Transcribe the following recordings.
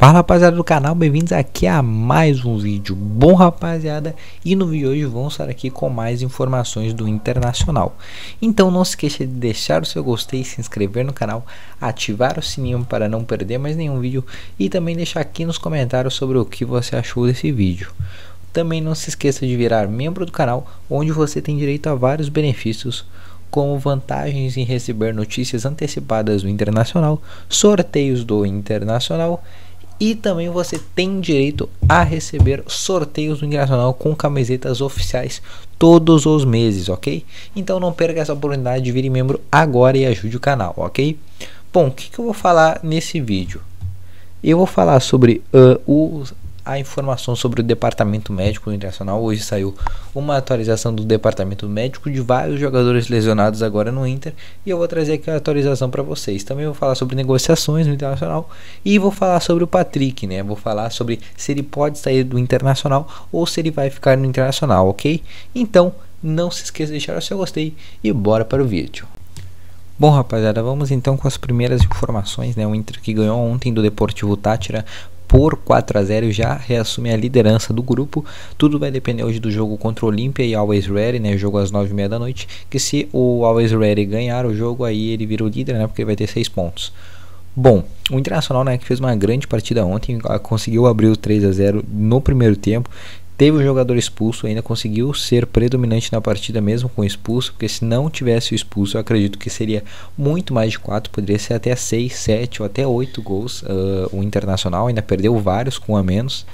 Fala rapaziada do canal, bem-vindos aqui a mais um vídeo. Bom rapaziada E no vídeo de hoje vamos estar aqui com mais informações do Internacional. Então não se esqueça de deixar o seu gostei, se inscrever no canal Ativar o sininho para não perder mais nenhum vídeo E também deixar aqui nos comentários sobre o que você achou desse vídeo. Também não se esqueça de virar membro do canal Onde você tem direito a vários benefícios como vantagens em receber notícias antecipadas do Internacional, sorteios do Internacional e também você tem direito a receber sorteios do Internacional com camisetas oficiais todos os meses, ok? Então não perca essa oportunidade de vir membro agora e ajude o canal, ok? Bom, o que, que eu vou falar nesse vídeo? Eu vou falar sobre uh, o a informação sobre o departamento médico internacional. Hoje saiu uma atualização do departamento médico de vários jogadores lesionados agora no Inter e eu vou trazer aqui a atualização para vocês. Também vou falar sobre negociações no Internacional e vou falar sobre o Patrick, né? Vou falar sobre se ele pode sair do Internacional ou se ele vai ficar no Internacional, ok? Então não se esqueça de deixar o seu gostei e bora para o vídeo. Bom, rapaziada, vamos então com as primeiras informações, né? O Inter que ganhou ontem do Deportivo Tátira por 4 a 0 já reassume a liderança do grupo. Tudo vai depender hoje do jogo contra o Olímpia e Always Ready, né? Jogo às 9h30 da noite. Que se o Always Ready ganhar o jogo, aí ele vira o líder, né? Porque ele vai ter 6 pontos. Bom, o Internacional, né, que fez uma grande partida ontem, conseguiu abrir o 3 a 0 no primeiro tempo, Teve um jogador expulso, ainda conseguiu ser predominante na partida mesmo com expulso, porque se não tivesse o expulso, eu acredito que seria muito mais de 4, poderia ser até 6, 7 ou até 8 gols. Uh, o Internacional ainda perdeu vários com a menos.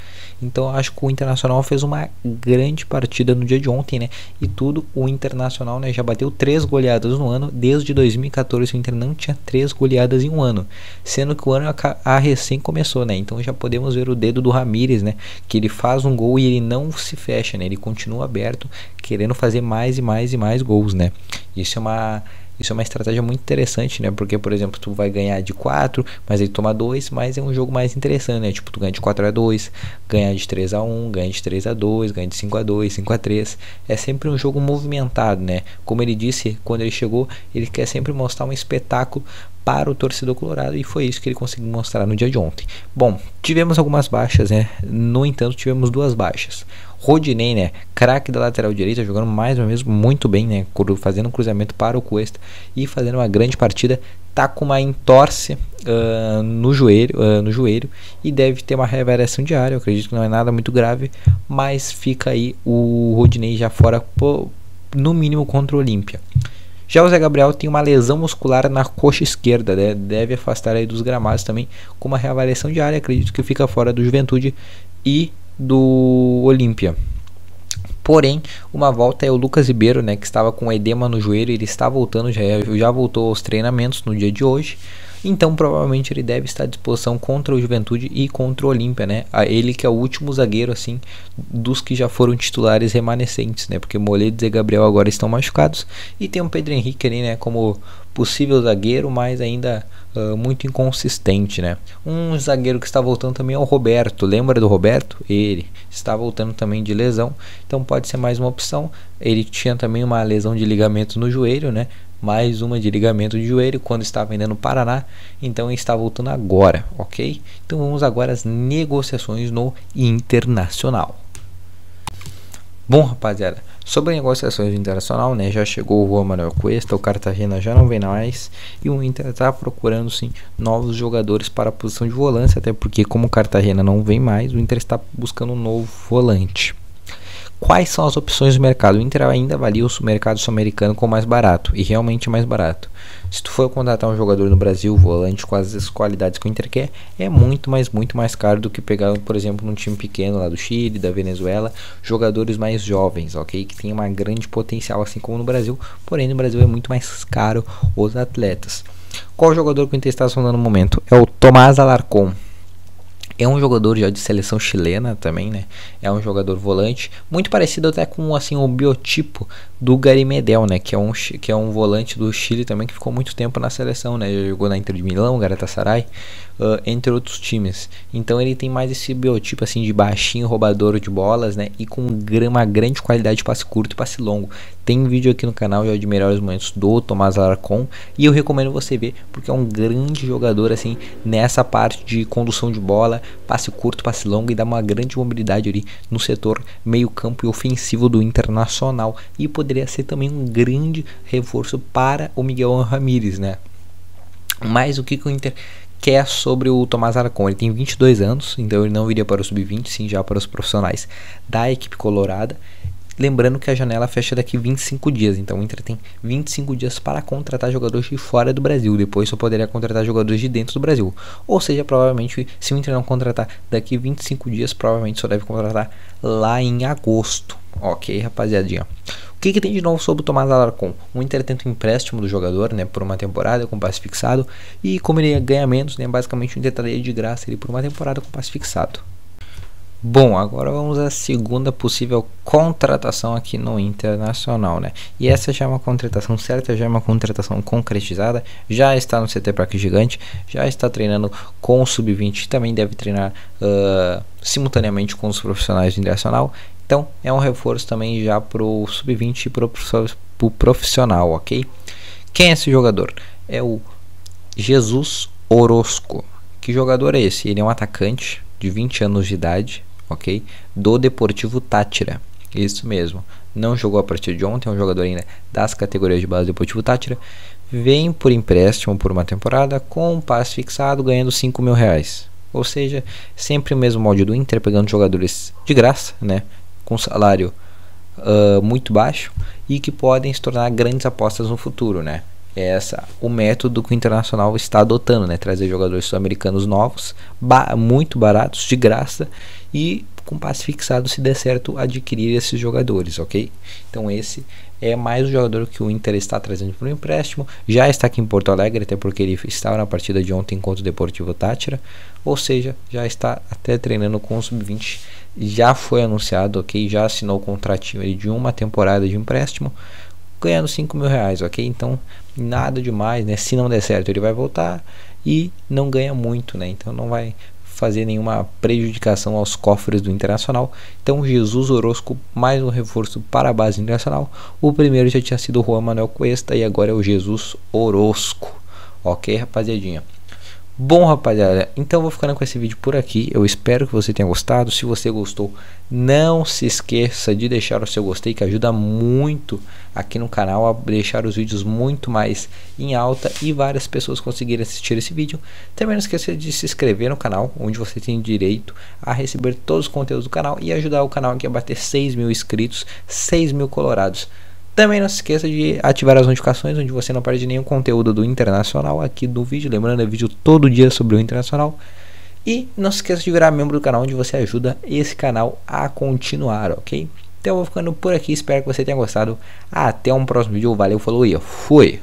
Então acho que o Internacional fez uma grande partida no dia de ontem, né? E tudo o Internacional, né, já bateu três goleadas no ano. Desde 2014 o Inter não tinha três goleadas em um ano, sendo que o ano a recém começou, né? Então já podemos ver o dedo do Ramires, né? Que ele faz um gol e ele não se fecha, né? Ele continua aberto, querendo fazer mais e mais e mais gols, né? Isso é uma isso é uma estratégia muito interessante, né? Porque, por exemplo, tu vai ganhar de 4, mas aí toma 2, mas é um jogo mais interessante, né? Tipo, tu ganha de 4 a 2, ganha de 3 a 1, ganha de 3 a 2, ganha de 5 a 2, 5 a 3. É sempre um jogo movimentado, né? Como ele disse quando ele chegou, ele quer sempre mostrar um espetáculo para o torcedor colorado e foi isso que ele conseguiu mostrar no dia de ontem. Bom, tivemos algumas baixas, né? No entanto, tivemos duas baixas. Rodinei, né? Craque da lateral direita, jogando mais uma vez muito bem, né? Fazendo um cruzamento para o Cuesta e fazendo uma grande partida. Tá com uma entorse uh, no, joelho, uh, no joelho e deve ter uma reavaliação diária. Eu acredito que não é nada muito grave, mas fica aí o Rodinei já fora, no mínimo, contra o Olímpia. Já o Zé Gabriel tem uma lesão muscular na coxa esquerda, né? deve afastar aí dos gramados também com uma reavaliação diária. Acredito que fica fora do Juventude e do Olímpia. Porém, uma volta é o Lucas Ribeiro, né, que estava com edema no joelho, ele está voltando, já, já voltou aos treinamentos no dia de hoje. Então, provavelmente ele deve estar à disposição contra o Juventude e contra o Olímpia, né? A ele que é o último zagueiro assim dos que já foram titulares remanescentes, né? Porque Moledes e Gabriel agora estão machucados e tem o Pedro Henrique ali, né, como possível zagueiro, mas ainda uh, muito inconsistente, né? Um zagueiro que está voltando também é o Roberto. Lembra do Roberto? Ele está voltando também de lesão, então pode ser mais uma opção. Ele tinha também uma lesão de ligamento no joelho, né? Mais uma de ligamento de joelho quando estava ainda no Paraná, então está voltando agora, ok? Então vamos agora às negociações no internacional. Bom, rapaziada, sobre negociações internacional, né, já chegou o Manuel Cuesta, o Cartagena já não vem mais e o Inter está procurando sim novos jogadores para a posição de volante, até porque como o Cartagena não vem mais, o Inter está buscando um novo volante. Quais são as opções do mercado? O Inter ainda avalia o mercado sul-americano como mais barato e realmente mais barato. Se tu for contratar um jogador no Brasil, volante com as qualidades que o Inter quer, é muito, mais muito mais caro do que pegar, por exemplo, num time pequeno lá do Chile, da Venezuela, jogadores mais jovens, ok? Que tem uma grande potencial, assim como no Brasil, porém no Brasil é muito mais caro os atletas. Qual jogador que o Inter está sondando no momento? É o Tomás Alarcon. É um jogador já de seleção chilena também, né? É um jogador volante, muito parecido até com assim o biotipo do Gary Medel, né, que é um que é um volante do Chile também que ficou muito tempo na seleção, né, Já jogou na Inter de Milão, Galatasaray, uh, entre outros times. Então ele tem mais esse biotipo assim de baixinho, roubador de bolas, né, e com uma grande qualidade de passe curto e passe longo. Tem vídeo aqui no canal já de melhores momentos do Tomás Alarcon e eu recomendo você ver porque é um grande jogador assim nessa parte de condução de bola, passe curto, passe longo e dá uma grande mobilidade ali no setor meio-campo e ofensivo do Internacional e poderia ser também um grande reforço para o Miguel Ramírez, né? Mas o que, que o Inter quer sobre o Tomás Aracon? Ele tem 22 anos, então ele não iria para o sub-20, sim já para os profissionais da equipe colorada. Lembrando que a janela fecha daqui 25 dias, então o Inter tem 25 dias para contratar jogadores de fora do Brasil. Depois só poderia contratar jogadores de dentro do Brasil. Ou seja, provavelmente, se o Inter não contratar daqui 25 dias, provavelmente só deve contratar lá em agosto. Ok, rapaziadinha. O que, que, tem de novo sobre o Tomás Alarcon? O Inter tenta um empréstimo do jogador né, por uma temporada com passe fixado. E como ele ganha menos, né, basicamente o Inter estaria de graça ele por uma temporada com passe fixado. Bom, agora vamos à segunda possível contratação aqui no Internacional, né? E essa já é uma contratação certa, já é uma contratação concretizada, já está no CT Parque Gigante, já está treinando com o Sub-20 também deve treinar uh, simultaneamente com os profissionais do Internacional. Então, é um reforço também já para o Sub-20 e para o profissional, ok? Quem é esse jogador? É o Jesus Orozco. Que jogador é esse? Ele é um atacante de 20 anos de idade, ok? Do Deportivo Tátira. Isso mesmo. Não jogou a partir de ontem, é um jogador ainda das categorias de base do Deportivo Tátira. Vem por empréstimo por uma temporada com um passe fixado ganhando 5 mil reais. Ou seja, sempre o mesmo molde do Inter, pegando jogadores de graça, né? Com salário uh, muito baixo e que podem se tornar grandes apostas no futuro, né? É essa o método que o Internacional está adotando, né? Trazer jogadores sul-americanos novos, ba muito baratos, de graça e com passe fixado se der certo adquirir esses jogadores, ok? Então esse é mais um jogador que o Inter está trazendo para o empréstimo. Já está aqui em Porto Alegre, até porque ele estava na partida de ontem contra o Deportivo Tátira. Ou seja, já está até treinando com o Sub-20. Já foi anunciado, ok? Já assinou o contratinho de uma temporada de empréstimo ganhando 5 mil reais, ok? Então nada demais, né? Se não der certo, ele vai voltar e não ganha muito, né? Então não vai fazer nenhuma prejudicação aos cofres do Internacional. Então Jesus Orozco, mais um reforço para a base internacional. O primeiro já tinha sido o Juan Manuel Cuesta e agora é o Jesus Orozco. Ok, rapaziadinha? Bom, rapaziada, então vou ficando com esse vídeo por aqui. Eu espero que você tenha gostado. Se você gostou, não se esqueça de deixar o seu gostei, que ajuda muito aqui no canal a deixar os vídeos muito mais em alta e várias pessoas conseguirem assistir esse vídeo. Também não esqueça de se inscrever no canal, onde você tem direito a receber todos os conteúdos do canal e ajudar o canal aqui a bater 6 mil inscritos, 6 mil colorados. Também não se esqueça de ativar as notificações, onde você não perde nenhum conteúdo do Internacional aqui do vídeo. Lembrando, é vídeo todo dia sobre o Internacional. E não se esqueça de virar membro do canal, onde você ajuda esse canal a continuar, ok? Então eu vou ficando por aqui, espero que você tenha gostado. Até um próximo vídeo, valeu, falou e fui!